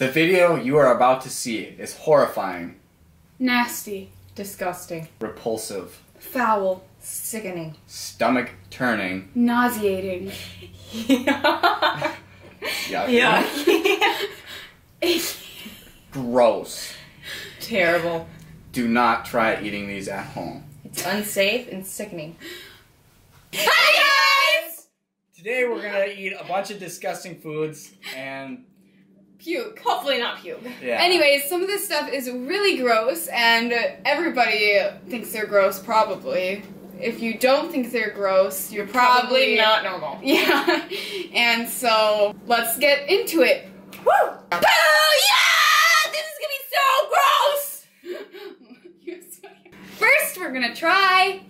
The video you are about to see is horrifying, Nasty. Disgusting. repulsive, Foul. Sickening. stomach turning. Nauseating. yeah. yucky, Gross. Terrible. Do not try eating these at home. It's unsafe and sickening. Hi guys! Today we're gonna eat a bunch of disgusting foods and Puke. Hopefully not puke. yeah. Anyways, some of this stuff is really gross, and everybody thinks they're gross, probably. If you don't think they're gross, you're Probably probably, not normal. Yeah. And so, let's get into it. Woo! Oh yeah! This is gonna be so gross! First, we're gonna try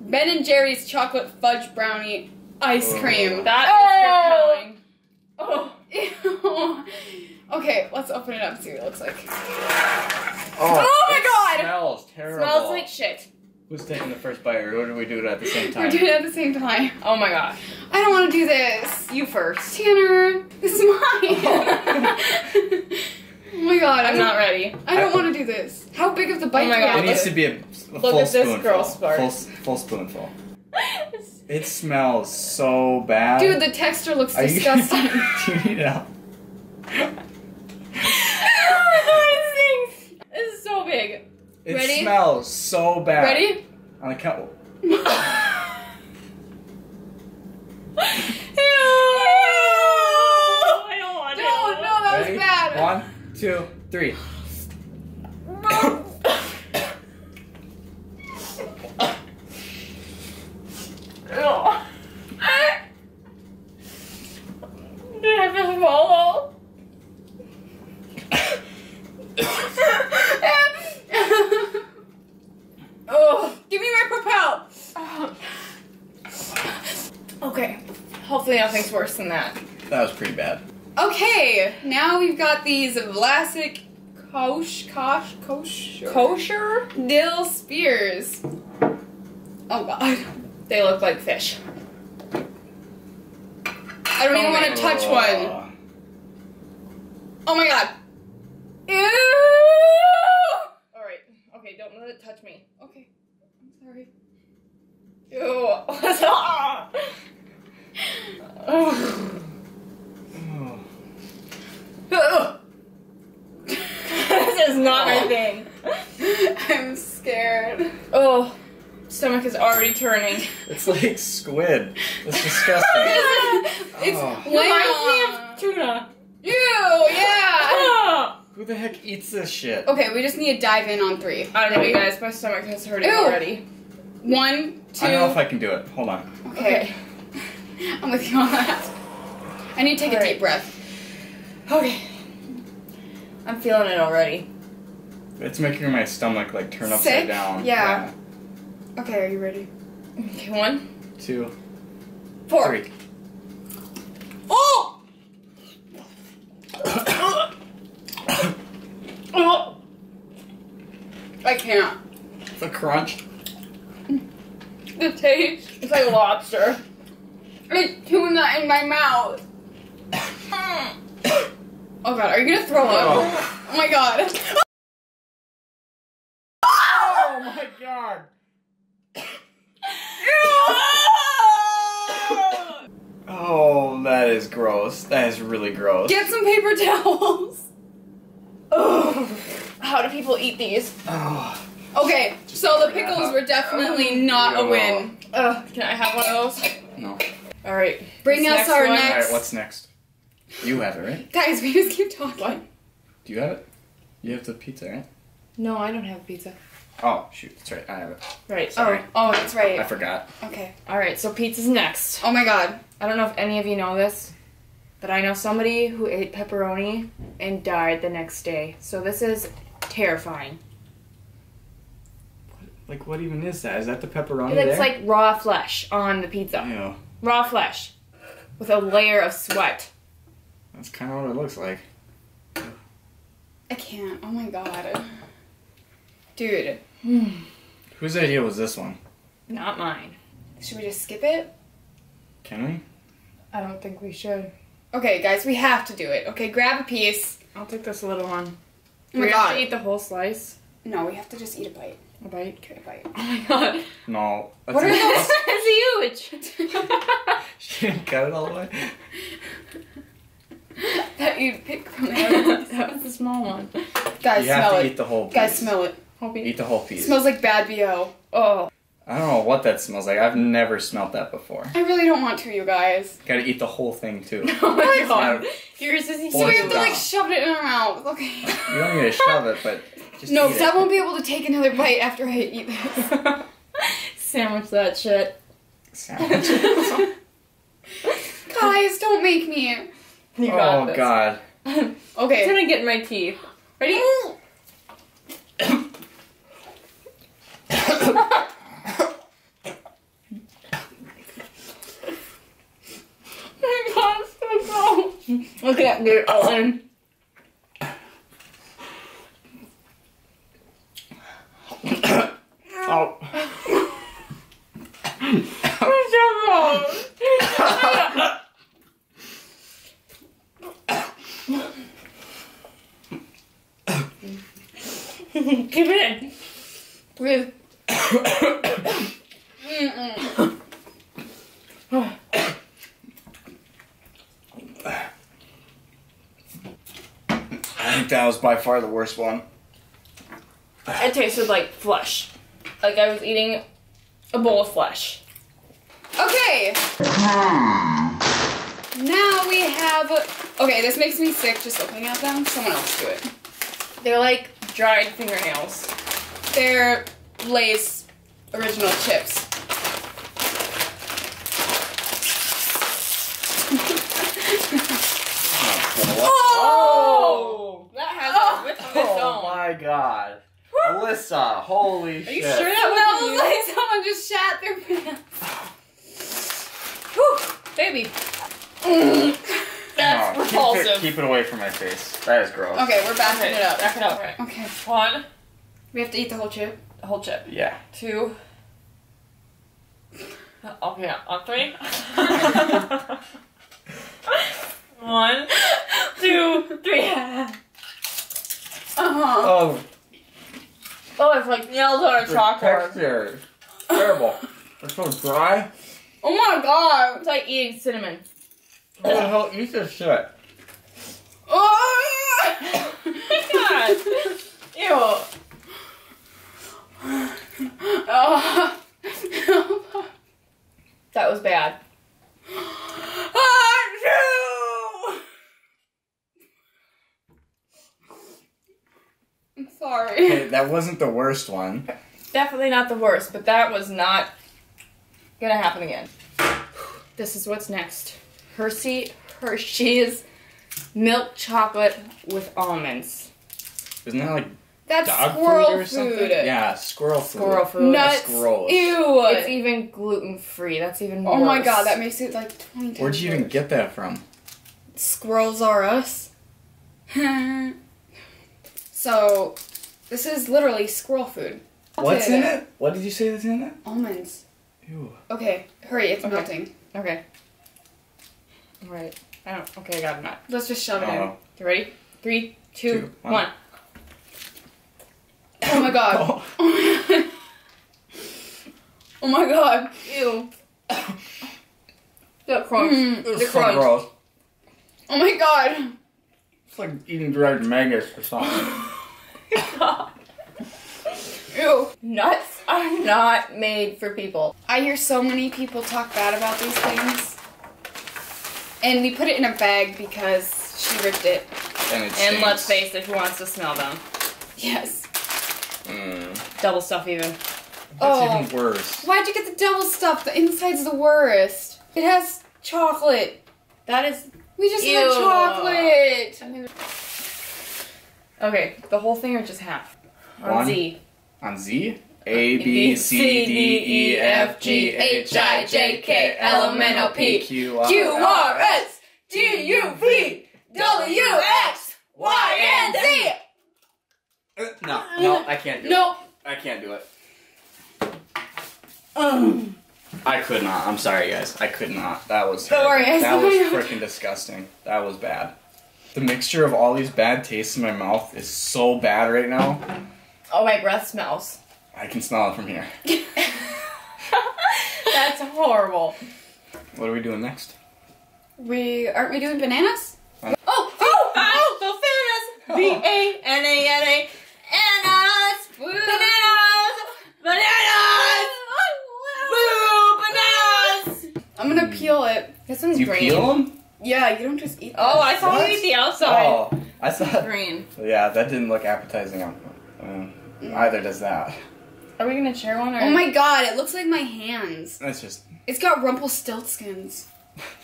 Ben and Jerry's chocolate fudge brownie ice Oh. cream. That Oh! is. Oh. Ew. Okay, let's open it up and see what it looks like. oh, Oh my it God! Smells terrible. Smells like shit. Who's taking the first bite, or do we do it at the same time? We're doing it at the same time. Oh my god. I don't want to do this. You first. Tanner, this is mine. oh, oh my god, I'm not ready. I don't want to do this. How big of the oh bite Oh my do I God. It needs to- to be a, a Look full at this spoonful. gross. Full, full spoonful. It smells so bad. Dude, the texture looks Are disgusting. do you need help? It stinks. This is so big. It Ready? smells so bad. Ready? On the count. Ew. I don't want No, no, that was bad. One, two, three. Did I just swallow? oh, give me my propel. Okay. Hopefully nothing's worse than that. That was pretty bad. Okay, now we've got these Vlasic Kosh, Kosh, Kosh, Kosher? Dill Spears. Oh god. They look like fish. I don't even Oh want to touch one. Oh. Oh my god. Ew! Alright. Okay, don't let it touch me. Okay, I'm sorry. Ew. Ah! Oh. this is not my thing. I'm scared. Oh, stomach is already turning. It's like squid. It's disgusting. it's Oh. Reminds me of tuna. Ew, yeah. Ah. Who the heck eats this shit? Okay, we just need to dive in on three. I don't know, you guys. My stomach has hurting Ew. already. One, two. I don't know if I can do it. Hold on. Okay. I'm with you on that. I need to take a Alright. deep breath. Okay. I'm feeling it already. It's making my stomach like turn upside Sick? down. Yeah. Okay, are you ready? Okay, one. Two, Four. three. Oh! Oh. I can't. The crunch. The taste. It's like lobster. It's tuna in my mouth. Oh god, are you gonna throw up? Oh. Oh my god. Oh my god. Oh, that is gross. That is really gross. Get some paper towels. Ugh. How do people eat these? Oh. Okay, so the pickles were definitely oh. not a win. Ugh, can I have one of those? No. All right. Bring This us next our one- next- Alright, what's next? You have it, right? Guys, we just keep talking. What? Do you have it? You have the pizza, right? No, I don't have pizza. Oh, shoot. That's right. I have it. Right. Oh, Sorry. oh, that's right. I forgot. Okay. All right. So pizza's next. Oh my god. I don't know if any of you know this, but I know somebody who ate pepperoni and died the next day. So this is terrifying. Like, what even is that? Is that the pepperoni It's there? like raw flesh on the pizza. Ew. Raw flesh with a layer of sweat. That's kind of what it looks like. I can't. Oh my god. Dude, Whose idea was this one? Not mine. should we just skip it? Can we? I don't think we should. Okay, guys, we have to do it. Okay, grab a piece. I'll take this little one. Oh Do my we have god. to eat the whole slice? No, we have to just eat a bite. A bite? Okay, a bite. Oh my god. No. What are those? it's huge. She didn't cut it all the way. that you'd pick from there. that was the small one. Guys, you have smell to it. eat the whole piece. Guys, smell it. Hope you- Eat the whole piece. smells like bad BO. Oh. I don't know what that smells like. I've never smelled that before. I really don't want to, you guys. Gotta eat the whole thing too. Oh my god. Yeah. Yours is So we have to like down. shove it in our mouth. Okay. You don't need to shove it, but just No, eat because. I won't be able to take another bite after I eat this. Sandwich that shit. Sandwich. Guys, don't make me. You got oh this. god. It's Okay. gonna get in my teeth. Ready? oh my god, it's so gross. Look at me, Ellen. oh. It's so gross. Give it in. Breathe. I think that was by far the worst one. It tasted like flesh. Like I was eating a bowl of flesh. Okay. Now we have. Okay, this makes me sick just looking at them. Someone else do it. They're like dried fingernails. They're Lay's original chips. Oh! That has Oh! a whiff of its Oh my god. Alyssa, holy Are shit. you sure that Smells was like someone just shat their pants. Whew, baby. That's No, keep, repulsive. it, keep it away from my face. That is gross. Okay, we're backing Okay, it up. Back it up. Right. Okay, One, we have to eat the whole chip. the whole chip. Yeah. Two. Okay, on three. One, two, three. Uh huh. Oh, Oh, it's like nails on a the chalkboard. texture. Terrible. It's so dry. Oh my god. It's like eating cinnamon. Who the hell eats this shit? Oh. God. Ew. Oh. That was bad. Achoo! I'm sorry. Hey, that wasn't the worst one. Definitely not the worst, but that was not gonna happen again. This is what's next. Hershey Hershey's milk chocolate with almonds. Isn't that like That's dog squirrel food or something? Yeah, squirrel food. Squirrel food. Nuts. That's gross. Ew. It's even gluten free. That's even oh my god, that makes it like 20 Where'd you even get that from? Squirrels are us. so, this is literally squirrel food. What's in it? What did you say that's in it? Almonds. Ew. Okay, hurry, it's Okay. melting. Okay. Alright. I don't okay, I got a nut. Let's just shove it in. Oh. You ready? Three, two, Two, one. one. Oh my god. oh my god. Ew. That crunch. Mm. The so crunch. gross. Oh my god. It's like eating dried maggots or something. Ew. Nuts are not made for people. I hear so many people talk bad about these things. And we put it in a bag because she ripped it. and it And let's face it, who wants to smell them? Yes. Mm. Double stuff even. That's Oh. even worse. Why'd you get the double stuff? The inside's the worst. It has chocolate. That is We just Ew. had chocolate. okay. The whole thing or just half? On One. Z. On Z? A, B, C, D, E, F, G, H, I, J, K, L, M, N, O, P, Q, R, Q R S T U V W X Y and Z. Uh, No, no, I can't do it. No. I can't do it. Um. I could not. I'm sorry, guys. I could not. That was Don't worry, that saw was you. freaking disgusting. That was bad. The mixture of all these bad tastes in my mouth is so bad right now. Oh, my breath smells. I can smell it from here. That's horrible. What are we doing next? We aren't we doing bananas? Oh, oh, oh, the bananas. B A N A N A. Bananas. Bananas. Bananas. Boo, bananas. I'm gonna peel it. This one's You green. peel them? Yeah, you don't just eat. Oh, I saw What? you eat the outside. Oh, I thought. Green. Yeah, that didn't look appetizing. Um, either does that. Are we gonna share one or? Oh my god, it looks like my hands. That's just. It's got Rumpelstiltskins.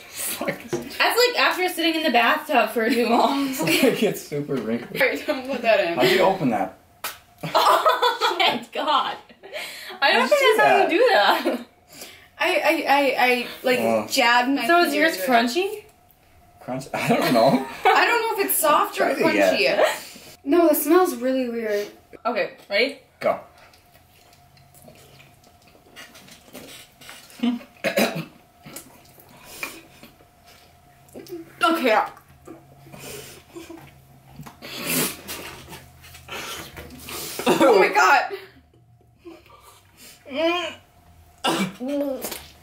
Fuck. That's like after sitting in the bathtub for too long. It gets super wrinkly. Alright, don't put that in. How'd you open that? oh my god. I don't How'd think that's how do you do that. I I I, I like Oh. jabbed my. So is yours fingers crunchy? Crunch? I don't know. I don't know if it's soft or Tried it crunchy. No, the smell's really weird. Okay, ready? Go. Okay. Oh my god.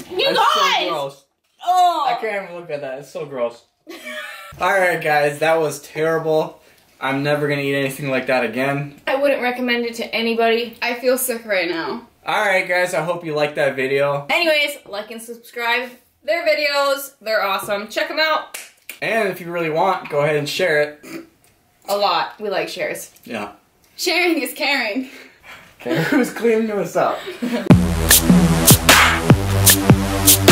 You That's so guys! gross. oh! I can't even look at that. It's so gross. Alright, guys, that was terrible. I'm never gonna eat anything like that again. I wouldn't recommend it to anybody. I feel sick right now. Alright, guys, I hope you liked that video. Anyways, like and subscribe. Their videos, they're awesome. Check them out. And if you really want, go ahead and share it. A lot. We like shares. Yeah. Sharing is caring. Okay, who's cleaning us up?